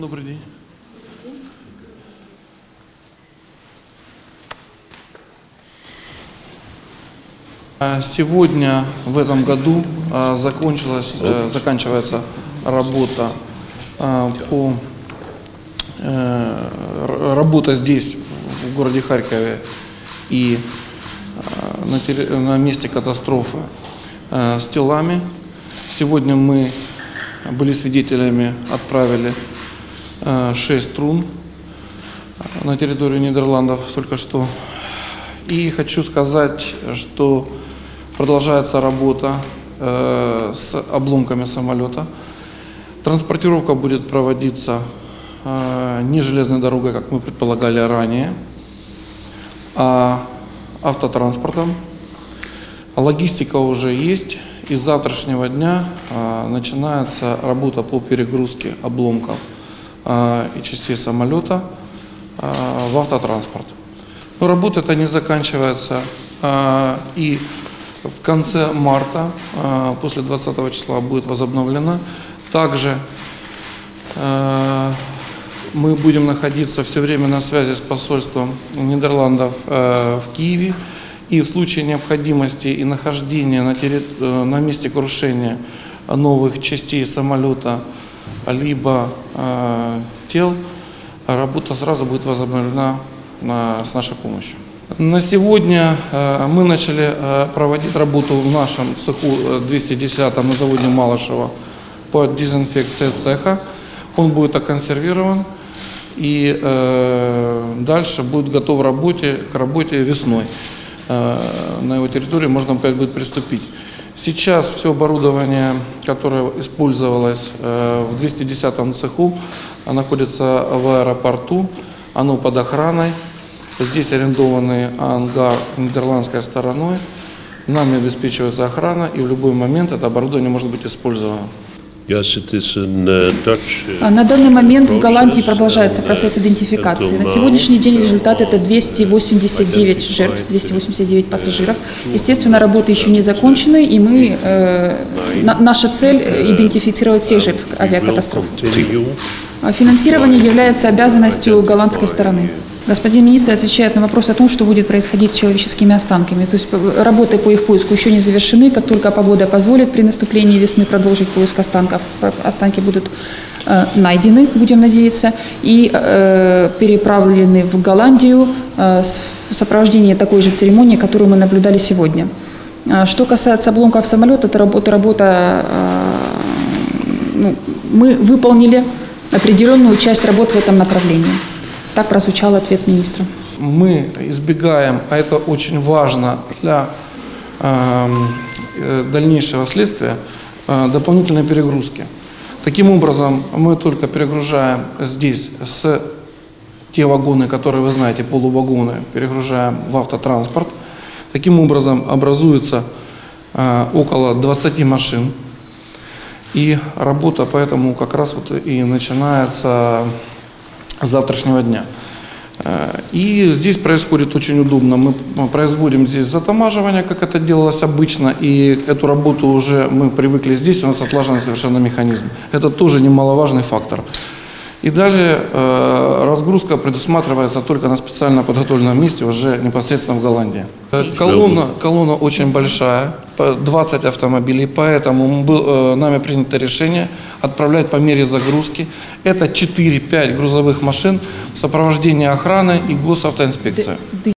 Добрый день. А, Сегодня в этом году а, закончилась, э, заканчивается работа а, по э, работа здесь в городе Харькове и на, на месте катастрофы э, с телами. Сегодня мы были свидетелями, отправили 6 трун э, на территорию Нидерландов только что. И хочу сказать, что продолжается работа э, с обломками самолета. Транспортировка будет проводиться э, не железной дорогой, как мы предполагали ранее, а автотранспортом. Логистика уже есть. И с завтрашнего дня начинается работа по перегрузке обломков и частей самолета а, в автотранспорт. Но работа эта не заканчивается. а, и в конце марта, а, после 20 числа, будет возобновлена. Также Мы будем находиться все время на связи с посольством Нидерландов в Киеве. И в случае необходимости и нахождения на, э, на месте крушения новых частей самолета либо э, тел, работа сразу будет возобновлена на- с нашей помощью. На сегодня э, мы начали э, проводить работу в нашем цеху э, 210 на заводе Малышева по дезинфекции цеха. Он будет оконсервирован и э, дальше будет готов работе, к работе весной. Э, на его территории можно опять будет приступить. Сейчас все оборудование, которое использовалось э, в 210 цеху, а находится в аэропорту, оно под охраной. Здесь арендованный ангар нидерландской стороной. Нами обеспечивается охрана, и в любой момент это оборудование может быть использовано. Dutch. uh, А На данный момент в Голландии продолжается and, процесс идентификации. На сегодняшний день результат это 289 жертв, 289 пассажиров. Естественно, работы еще не закончены, и мы, э, на- наша цель э, идентифицировать всех жертв continue А Финансирование является обязанностью голландской стороны. Господин министр отвечает на вопрос о том, что будет происходить с человеческими останками. То есть э, работы по их поиску еще не завершены. Как только погода позволит при наступлении весны продолжить поиск останков, э, останки будут э, найдены, будем надеяться, и э, переправлены в Голландию э, в сопровождении такой же церемонии, которую мы наблюдали сегодня. А Что касается обломков самолета, это работа, работа э, ну, мы выполнили определенную часть работ в этом направлении. Так прозвучал ответ министра. мы избегаем, а это очень важно для эм, э, дальнейшего следствия, э, дополнительной перегрузки. Таким образом, мы только перегружаем здесь с те вагоны, которые вы знаете, полувагоны, перегружаем в автотранспорт. Таким образом, образуется э, около 20 машин. И работа поэтому как раз вот и начинается завтрашнего дня. Э, И здесь происходит очень удобно. Мы производим здесь затамаживание, как это делалось обычно, и эту работу уже мы привыкли здесь, у нас отлаженный совершенно механизм. Это тоже немаловажный фактор. И далее э, разгрузка предусматривается только на специально подготовленном месте, уже непосредственно в Голландии. Колонна, колонна очень большая, по 20 автомобилей, поэтому был, э, нами принято решение отправлять по мере загрузки. Это 4-5 грузовых машин в сопровождении охраны и госавтоинспекции.